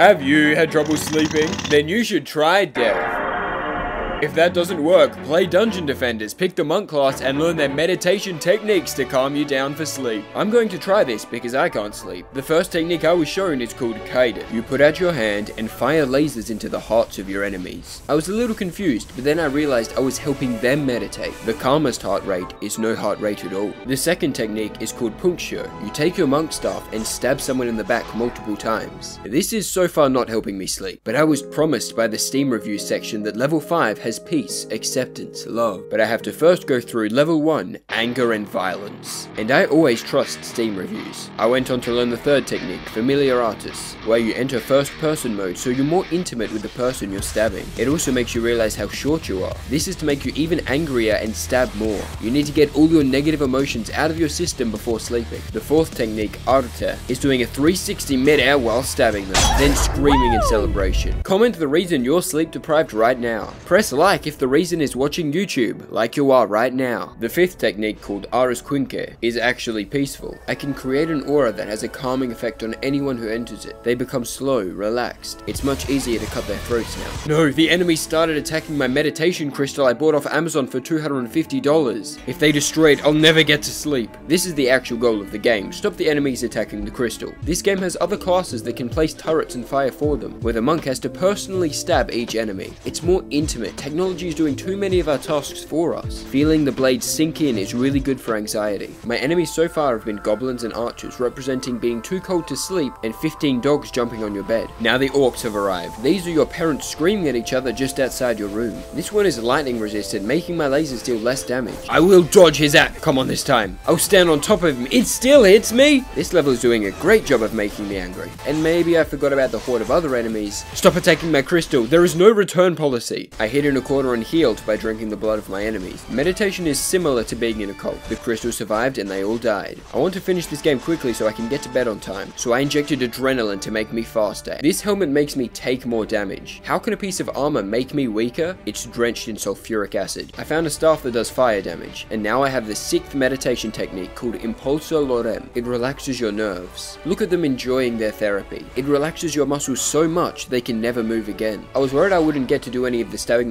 Have you had trouble sleeping? Then you should try Delve. If that doesn't work, play Dungeon Defenders, pick the monk class, and learn their meditation techniques to calm you down for sleep. I'm going to try this because I can't sleep. The first technique I was shown is called Kaiden. You put out your hand and fire lasers into the hearts of your enemies. I was a little confused, but then I realized I was helping them meditate. The calmest heart rate is no heart rate at all. The second technique is called Puncture. You take your monk staff and stab someone in the back multiple times. This is so far not helping me sleep, but I was promised by the Steam review section that level 5 has has peace, acceptance, love. But I have to first go through level 1, anger and violence. And I always trust Steam reviews. I went on to learn the third technique, familiaritas, where you enter first person mode so you're more intimate with the person you're stabbing. It also makes you realize how short you are. This is to make you even angrier and stab more. You need to get all your negative emotions out of your system before sleeping. The fourth technique, arte, is doing a 360 mid-air while stabbing them, then screaming in celebration. Comment the reason you're sleep deprived right now. Press like if the reason is watching YouTube, like you are right now. The fifth technique called Aris Quinque is actually peaceful. I can create an aura that has a calming effect on anyone who enters it. They become slow, relaxed. It's much easier to cut their throats now. No, the enemy started attacking my meditation crystal I bought off Amazon for $250. If they destroy it, I'll never get to sleep. This is the actual goal of the game, stop the enemies attacking the crystal. This game has other classes that can place turrets and fire for them, where the monk has to personally stab each enemy. It's more intimate, Technology is doing too many of our tasks for us. Feeling the blades sink in is really good for anxiety. My enemies so far have been goblins and archers, representing being too cold to sleep and 15 dogs jumping on your bed. Now the orcs have arrived. These are your parents screaming at each other just outside your room. This one is lightning resistant, making my lasers deal less damage. I will dodge his act. Come on this time. I'll stand on top of him. It still hits me. This level is doing a great job of making me angry. And maybe I forgot about the horde of other enemies. Stop attacking my crystal. There is no return policy. I hit in a corner and healed by drinking the blood of my enemies. Meditation is similar to being in a cult. The crystal survived and they all died. I want to finish this game quickly so I can get to bed on time, so I injected adrenaline to make me faster. This helmet makes me take more damage. How can a piece of armor make me weaker? It's drenched in sulfuric acid. I found a staff that does fire damage, and now I have the sixth meditation technique called Impulso Lorem. It relaxes your nerves. Look at them enjoying their therapy. It relaxes your muscles so much they can never move again. I was worried I wouldn't get to do any of the stabbing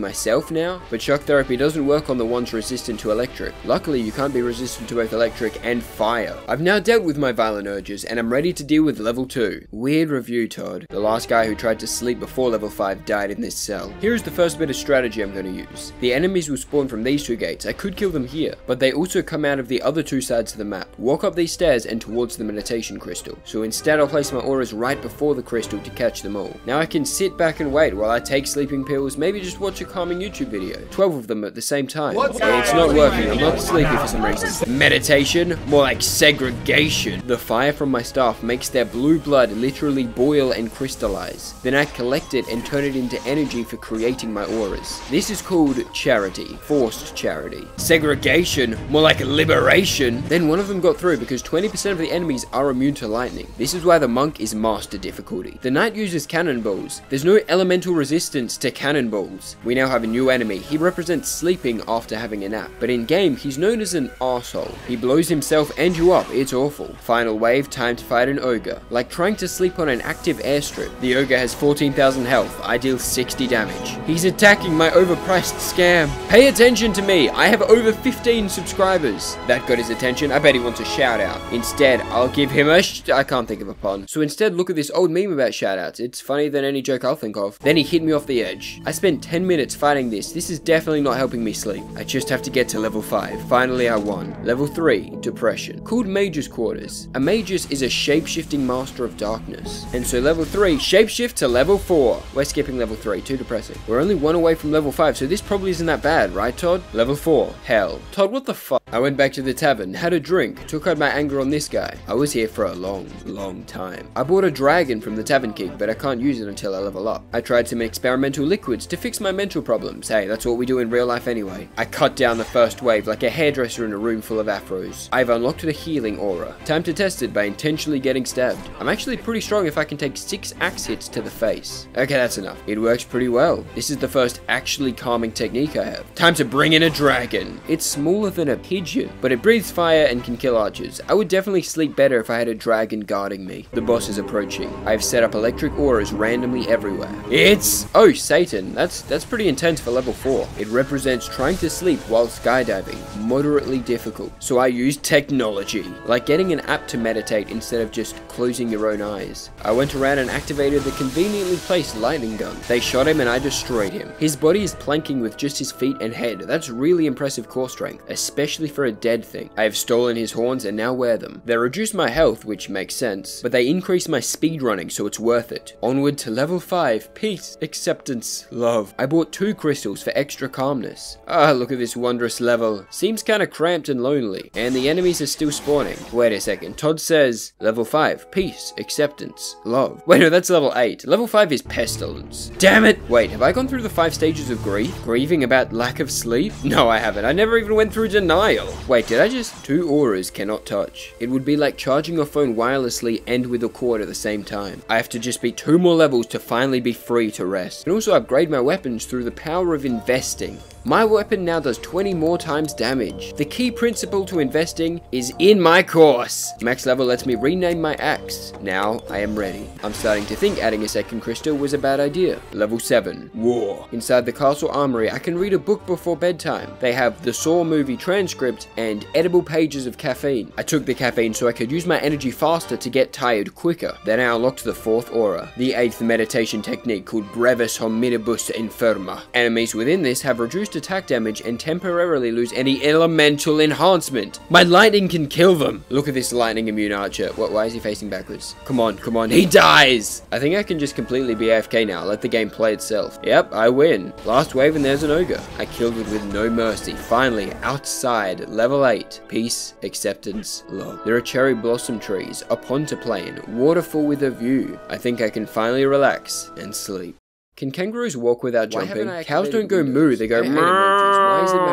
now, but shock therapy doesn't work on the ones resistant to electric. Luckily, you can't be resistant to both electric and fire. I've now dealt with my violent urges, and I'm ready to deal with level 2. Weird review, Todd. The last guy who tried to sleep before level 5 died in this cell. Here is the first bit of strategy I'm going to use. The enemies will spawn from these two gates. I could kill them here, but they also come out of the other two sides of the map. Walk up these stairs and towards the meditation crystal. So instead I'll place my auras right before the crystal to catch them all. Now I can sit back and wait while I take sleeping pills, maybe just watch a calming YouTube video. 12 of them at the same time. What's it's not working, I'm not sleepy for some reason. Meditation? More like segregation. The fire from my staff makes their blue blood literally boil and crystallize. Then I collect it and turn it into energy for creating my auras. This is called charity. Forced charity. Segregation? More like liberation. Then one of them got through because 20% of the enemies are immune to lightning. This is why the monk is master difficulty. The knight uses cannonballs. There's no elemental resistance to cannonballs. We now have a new enemy. He represents sleeping after having a nap. But in game, he's known as an arsehole. He blows himself and you up. It's awful. Final wave, time to fight an ogre. Like trying to sleep on an active airstrip. The ogre has 14,000 health. I deal 60 damage. He's attacking my overpriced scam. Pay attention to me. I have over 15 subscribers. That got his attention. I bet he wants a shout out. Instead, I'll give him a I can't think of a pun. So instead, look at this old meme about shout outs. It's funnier than any joke I'll think of. Then he hit me off the edge. I spent 10 minutes fighting this. This is definitely not helping me sleep. I just have to get to level 5. Finally, I won. Level 3, Depression. Called Magus Quarters. A Magus is a shape-shifting master of darkness. And so level 3, shapeshift to level 4. We're skipping level 3, too depressing. We're only one away from level 5, so this probably isn't that bad, right Todd? Level 4, Hell. Todd, what the fuck? I went back to the tavern, had a drink, took out my anger on this guy. I was here for a long, long time. I bought a dragon from the tavern keep, but I can't use it until I level up. I tried some experimental liquids to fix my mental problems. Hey, that's what we do in real life anyway. I cut down the first wave like a hairdresser in a room full of afros. I've unlocked the healing aura. Time to test it by intentionally getting stabbed. I'm actually pretty strong if I can take 6 axe hits to the face. Okay, that's enough. It works pretty well. This is the first actually calming technique I have. Time to bring in a dragon. It's smaller than a pigeon, but it breathes fire and can kill archers. I would definitely sleep better if I had a dragon guarding me. The boss is approaching. I've set up electric auras randomly everywhere. It's... Oh, Satan. That's, that's pretty intense for level 4. It represents trying to sleep while skydiving. Moderately difficult. So I use technology. Like getting an app to meditate instead of just closing your own eyes. I went around and activated the conveniently placed lightning gun. They shot him and I destroyed him. His body is planking with just his feet and head. That's really impressive core strength, especially for a dead thing. I have stolen his horns and now wear them. They reduce my health, which makes sense, but they increase my speed running so it's worth it. Onward to level 5, peace, acceptance, love. I bought two crystals for extra calmness. Ah, look at this wondrous level. Seems kinda cramped and lonely, and the enemies are still spawning. Wait a second, Todd says, level 5, peace, acceptance, love. Wait, no, that's level 8. Level 5 is pestilence. Damn it! Wait, have I gone through the 5 stages of grief? Grieving about lack of sleep? No, I haven't. I never even went through denial. Wait, did I just... Two auras cannot touch. It would be like charging your phone wirelessly and with a cord at the same time. I have to just beat two more levels to finally be free to rest. And also upgrade my weapons through the power of investing. My weapon now does 20 more times damage. The key principle to investing is in my course. Max level lets me rename my axe. Now I am ready. I'm starting to think adding a second crystal was a bad idea. Level 7. War. Inside the castle armory, I can read a book before bedtime. They have the Saw movie transcript and edible pages of caffeine. I took the caffeine so I could use my energy faster to get tired quicker. Then I unlocked the fourth aura, the eighth meditation technique called Brevis Hominibus Infirma. Enemies within this have reduced attack damage and temporarily lose any elemental enhancement. My lightning can kill them. Look at this lightning immune archer. What, why is he facing backwards? Come on, come on. He dies! I think I can just completely be AFK now. Let the game play itself. Yep, I win. Last wave and there's an ogre. I killed it with no mercy. Finally, outside, level 8. Peace, acceptance, love. There are cherry blossom trees, a pond to play in, waterfall with a view. I think I can finally relax and sleep. Can kangaroos walk without Why jumping? Cows don't go moo, they go Windows? I hate Why is it my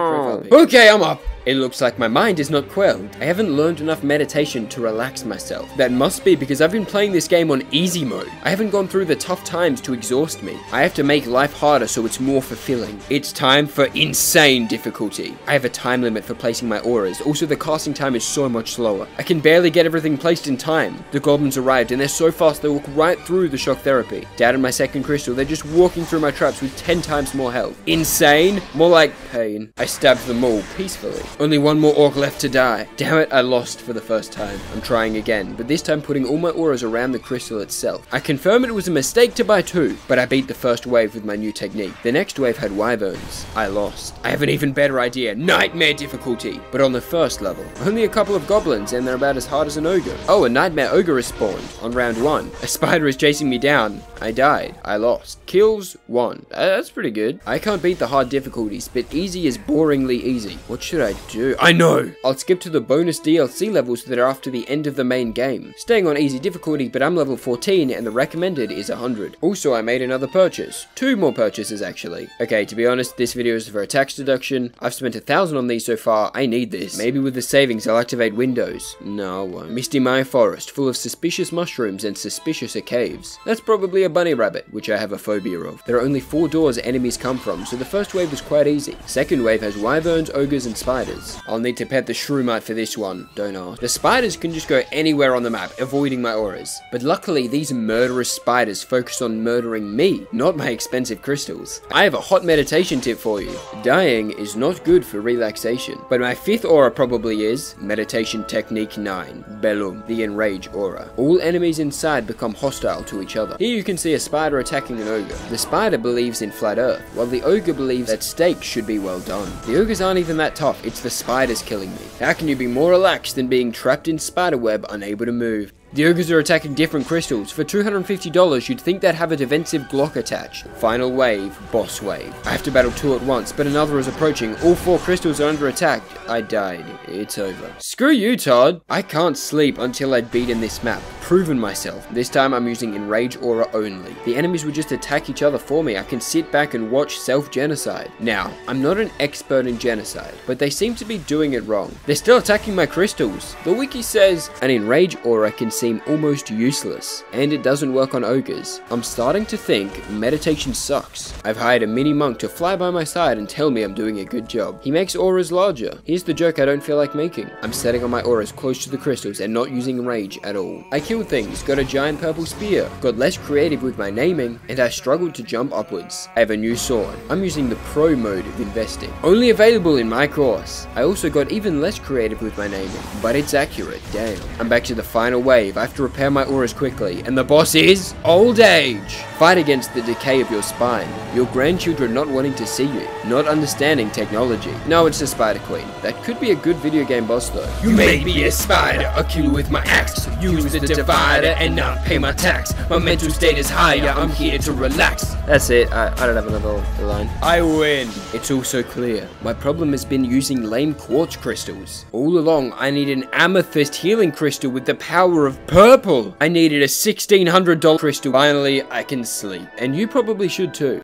profile? Okay, I'm up. It looks like my mind is not quelled. I haven't learned enough meditation to relax myself. That must be because I've been playing this game on easy mode. I haven't gone through the tough times to exhaust me. I have to make life harder so it's more fulfilling. It's time for insane difficulty. I have a time limit for placing my auras. Also, the casting time is so much slower. I can barely get everything placed in time. The goblins arrived and they're so fast they walk right through the shock therapy. Doubted my second crystal, they're just walking through my traps with 10 times more health. Insane? More like pain. I stabbed them all peacefully. Only one more orc left to die. Damn it, I lost for the first time. I'm trying again, but this time putting all my auras around the crystal itself. I confirm it was a mistake to buy two, but I beat the first wave with my new technique. The next wave had wyverns. I lost. I have an even better idea. Nightmare difficulty. But on the first level, only a couple of goblins and they're about as hard as an ogre. Oh, a nightmare ogre is spawned on round one. A spider is chasing me down. I died. I lost. Kills, one. That's pretty good. I can't beat the hard difficulties, but easy is boringly easy. What should I do? I know! I'll skip to the bonus DLC levels that are after the end of the main game. Staying on easy difficulty, but I'm level 14 and the recommended is 100. Also, I made another purchase. Two more purchases, actually. Okay, to be honest, this video is for a tax deduction. I've spent a thousand on these so far. I need this. Maybe with the savings, I'll activate windows. No, I won't. Misty Mire Forest, full of suspicious mushrooms and suspicious caves. That's probably a bunny rabbit, which I have a phobia of. There are only four doors enemies come from, so the first wave was quite easy. Second wave has wyverns, ogres, and spiders. I'll need to pet the shroomite for this one, don't ask. The spiders can just go anywhere on the map, avoiding my auras. But luckily, these murderous spiders focus on murdering me, not my expensive crystals. I have a hot meditation tip for you. Dying is not good for relaxation, but my fifth aura probably is Meditation Technique 9, Bellum, the Enrage aura. All enemies inside become hostile to each other. Here you can see a spider attacking an ogre. The spider believes in flat earth, while the ogre believes that steak should be well done. The ogres aren't even that tough, it's the spiders killing me. How can you be more relaxed than being trapped in spiderweb, unable to move? The ogres are attacking different crystals. For $250, you'd think they'd have a defensive Glock attached. Final wave, boss wave. I have to battle two at once, but another is approaching. All four crystals are under attack. I died. It's over. Screw you, Todd. I can't sleep until I'd beaten this map. Proven myself. This time I'm using Enrage Aura only. The enemies would just attack each other for me. I can sit back and watch self-genocide. Now, I'm not an expert in genocide, but they seem to be doing it wrong. They're still attacking my crystals. The wiki says an Enrage Aura can seem almost useless, and it doesn't work on ogres. I'm starting to think meditation sucks. I've hired a mini monk to fly by my side and tell me I'm doing a good job. He makes auras larger. Here's the joke I don't feel like making. I'm setting on my auras close to the crystals and not using rage at all. I killed things, got a giant purple spear, got less creative with my naming, and I struggled to jump upwards. I have a new sword. I'm using the pro mode of investing. Only available in my course. I also got even less creative with my naming, but it's accurate, damn. I'm back to the final wave. I have to repair my auras quickly, and the boss is old age. Fight against the decay of your spine, your grandchildren not wanting to see you, not understanding technology. No, it's the Spider Queen. That could be a good video game boss though. You may be a spider, a kill with my axe. Use the divider and not pay my tax. My mental state is higher, I'm here to relax. That's it. I, I don't have another line. I win. It's also clear. My problem has been using lame quartz crystals. All along, I need an amethyst healing crystal with the power of purple. I needed a $1,600 crystal. Finally, I can sleep. And you probably should too.